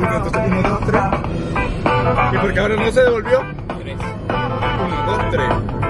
Entonces, uno, dos, tres. ¿Y por qué ahora no se devolvió? Uno, dos, tres.